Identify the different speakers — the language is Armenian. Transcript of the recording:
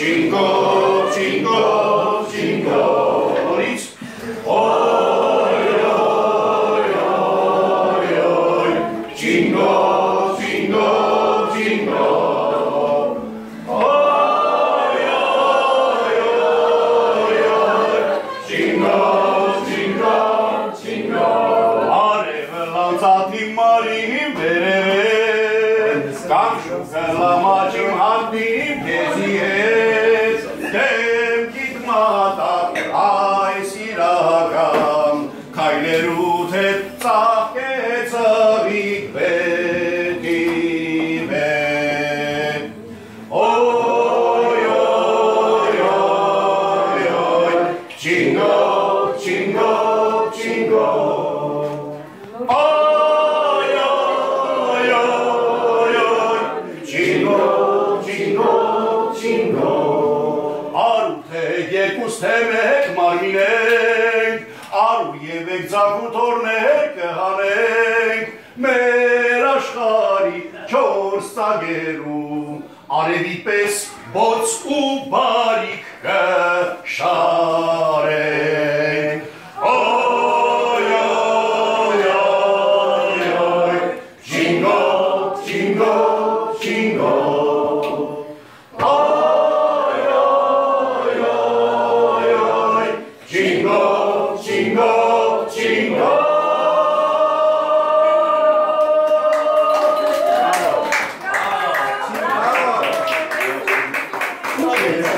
Speaker 1: Ջինգո, ջինգո, ջինգո, նորից, օյ, օյ, օյ, օյ, ջինգո, ջինգո, ջինգո, օյ, օյ, օյ, օյ, ջինգո, ջինգո, ջինգո, արևը լանցատի մարին վերևեց, կամ շուկը լամաճին հանդիմ քեզի հետ, Jingle, jingle, jingle. Մեկ մարմինենք, Արու և եք ձակուտորներ կհանենք, Մեր աշխարի չորս ծագերում, Արևի պես բոց ու բարիք Jingle.